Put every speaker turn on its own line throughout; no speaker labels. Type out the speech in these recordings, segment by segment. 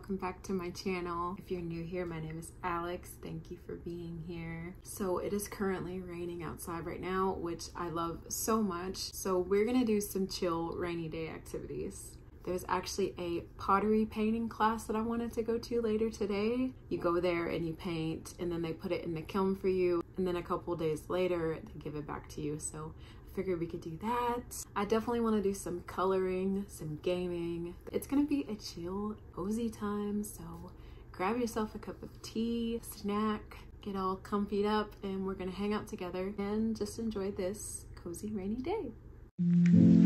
welcome back to my channel. If you're new here, my name is Alex. Thank you for being here. So it is currently raining outside right now, which I love so much. So we're gonna do some chill rainy day activities. There's actually a pottery painting class that I wanted to go to later today. You go there and you paint and then they put it in the kiln for you. And then a couple days later, they give it back to you. So figured we could do that. I definitely want to do some coloring, some gaming. It's gonna be a chill, cozy time. So grab yourself a cup of tea, snack, get all comfied up and we're gonna hang out together and just enjoy this cozy rainy day.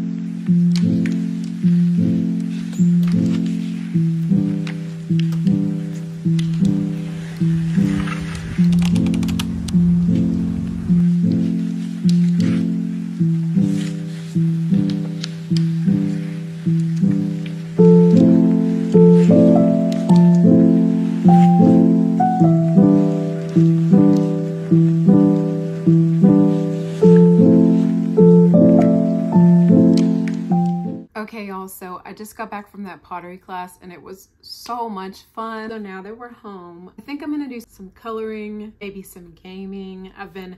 Okay, y'all, so I just got back from that pottery class and it was so much fun. So now that we're home, I think I'm gonna do some coloring, maybe some gaming. I've been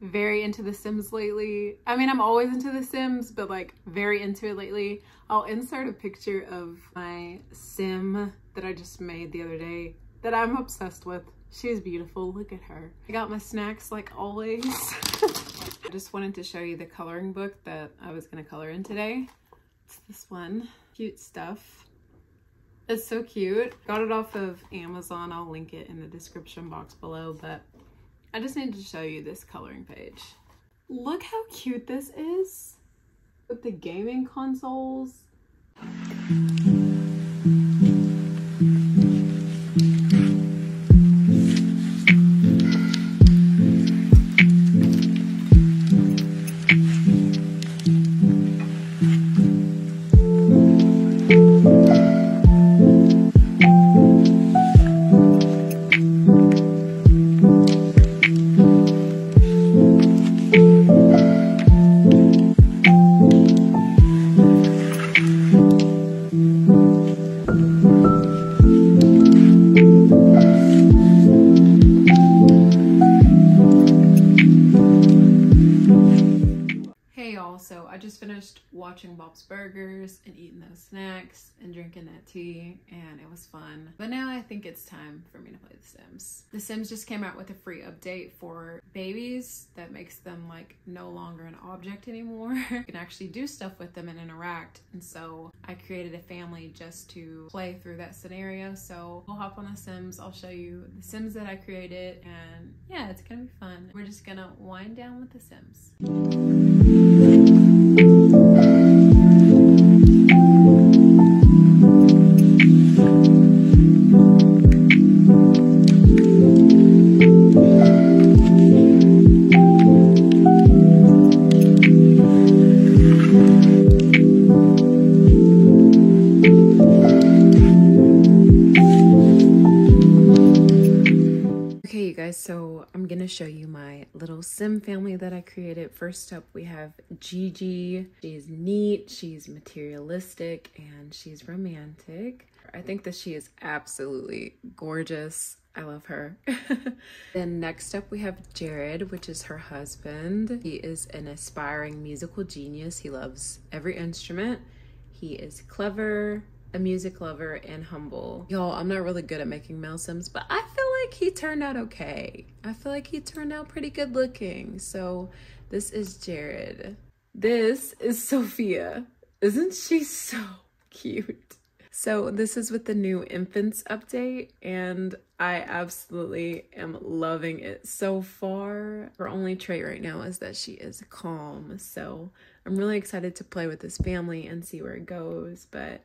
very into The Sims lately. I mean, I'm always into The Sims, but like very into it lately. I'll insert a picture of my Sim that I just made the other day that I'm obsessed with. She's beautiful, look at her. I got my snacks like always. I just wanted to show you the coloring book that I was gonna color in today. It's this one. Cute stuff. It's so cute. Got it off of Amazon. I'll link it in the description box below, but I just needed to show you this coloring page. Look how cute this is with the gaming consoles. I just finished watching Bob's Burgers and eating those snacks and drinking that tea and it was fun. But now I think it's time for me to play The Sims. The Sims just came out with a free update for babies that makes them like no longer an object anymore. you can actually do stuff with them and interact. And so I created a family just to play through that scenario. So we'll hop on The Sims. I'll show you the Sims that I created and yeah, it's gonna be fun. We're just gonna wind down with The Sims. Guys, so I'm gonna show you my little sim family that I created. First up, we have Gigi. She's neat, she's materialistic, and she's romantic. I think that she is absolutely gorgeous. I love her. then next up, we have Jared, which is her husband. He is an aspiring musical genius. He loves every instrument. He is clever, a music lover, and humble. Y'all, I'm not really good at making male sims, but I feel like he turned out okay. I feel like he turned out pretty good looking. So this is Jared. This is Sophia. Isn't she so cute? So this is with the new infants update and I absolutely am loving it so far. Her only trait right now is that she is calm. So I'm really excited to play with this family and see where it goes. But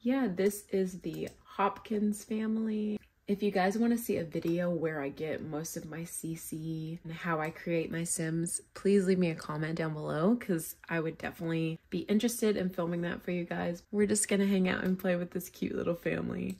yeah, this is the Hopkins family. If you guys want to see a video where I get most of my CC and how I create my Sims, please leave me a comment down below because I would definitely be interested in filming that for you guys. We're just gonna hang out and play with this cute little family.